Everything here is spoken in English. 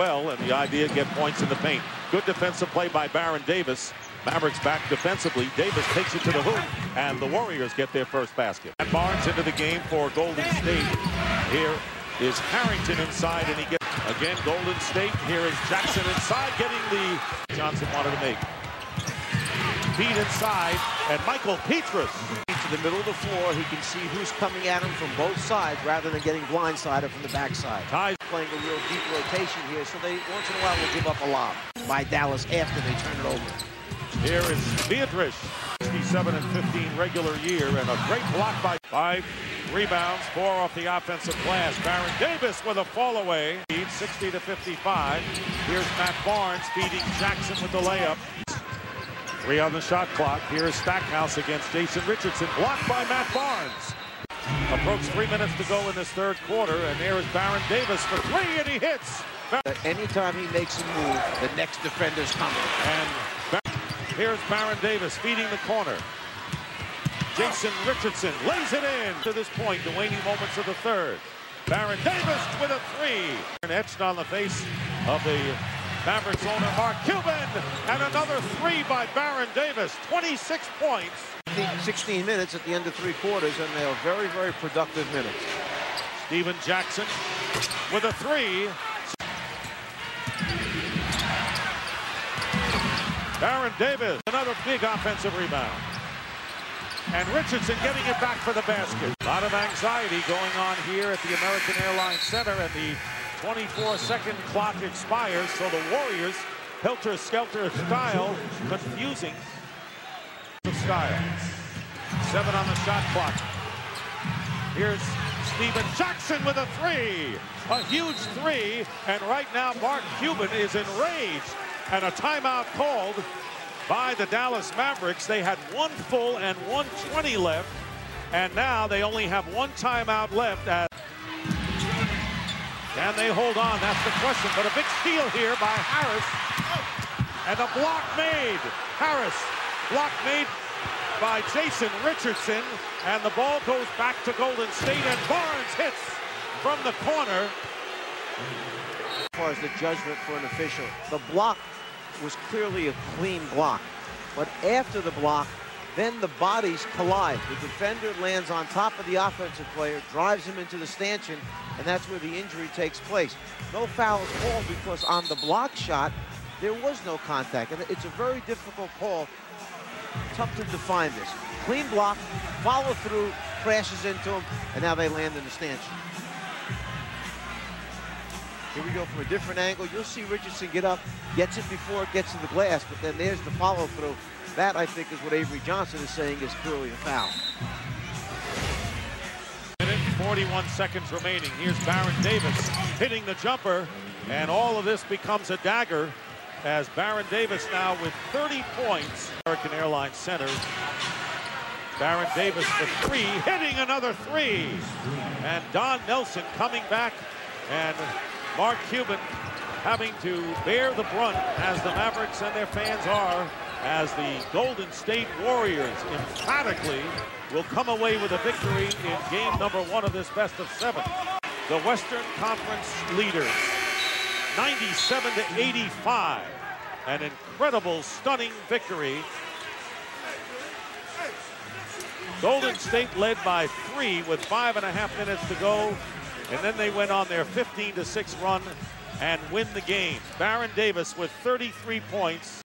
well, and the idea get points in the paint. Good defensive play by Baron Davis. Mavericks back defensively. Davis takes it to the hoop, and the Warriors get their first basket. And Barnes into the game for Golden State. Here is Harrington inside, and he gets again Golden State. Here is Jackson inside, getting the Johnson wanted to make. Feed inside, and Mickael Pietrus to the middle of the floor. He can see who's coming at him from both sides rather than getting blindsided from the backside. ties. Playing a real deep rotation here, so they once in a while will give up a lob by Dallas after they turn it over. Here is Beatrice, 67 and 15 regular year, and a great block by five rebounds, four off the offensive glass. Baron Davis with a fall away, 60 to 55. Here's Matt Barnes feeding Jackson with the layup. Three on the shot clock. Here is Stackhouse against Jason Richardson, blocked by Matt Barnes. Approach three minutes to go in this third quarter, and there is Baron Davis for three, and he hits. Anytime he makes a move, the next defender's coming. And Here's Baron Davis feeding the corner. Jason Richardson lays it in. To this point, the waning moments of the third. Baron Davis with a three. And etched on the face of the Mavericks owner, Mark Cuban. And another three by Baron Davis. 26 points. 16 minutes at the end of three quarters, and they are very, very productive minutes. Stephen Jackson with a three. Baron Davis, another big offensive rebound. And Richardson getting it back for the basket. A lot of anxiety going on here at the American Airlines Center, and the 24-second clock expires, so the Warriors, helter-skelter style, confusing style. Seven on the shot clock. Here's Stephen Jackson with a three. A huge three, and right now Mark Cuban is enraged and a timeout called by the Dallas Mavericks. They had one full and 120 left, and now they only have one timeout left. At Can they hold on? That's the question. But a big steal here by Harris, and a block made. Harris, block made by Jason Richardson, and the ball goes back to Golden State, and Barnes hits from the corner. As far as the judgment for an official, the block was clearly a clean block. But after the block, then the bodies collide. The defender lands on top of the offensive player, drives him into the stanchion, and that's where the injury takes place. No foul is called because on the block shot, there was no contact. And it's a very difficult call. Tough to define this. Clean block, follow through, crashes into him, and now they land in the stanchion. Here we go from a different angle. You'll see Richardson get up, gets it before it gets to the glass, but then there's the follow through. That, I think, is what Avery Johnson is saying is clearly a foul. Minute 41 seconds remaining. Here's Baron Davis hitting the jumper, and all of this becomes a dagger as Baron Davis now with 30 points. American Airlines Center. Baron Davis for three, hitting another three. And Don Nelson coming back and Mark Cuban having to bear the brunt as the Mavericks and their fans are as the Golden State Warriors emphatically will come away with a victory in game number one of this best of seven. The Western Conference leaders, 97 to 85. An incredible, stunning victory. Golden State led by three with five and a half minutes to go and then they went on their 15 to 6 run and win the game. Baron Davis with 33 points.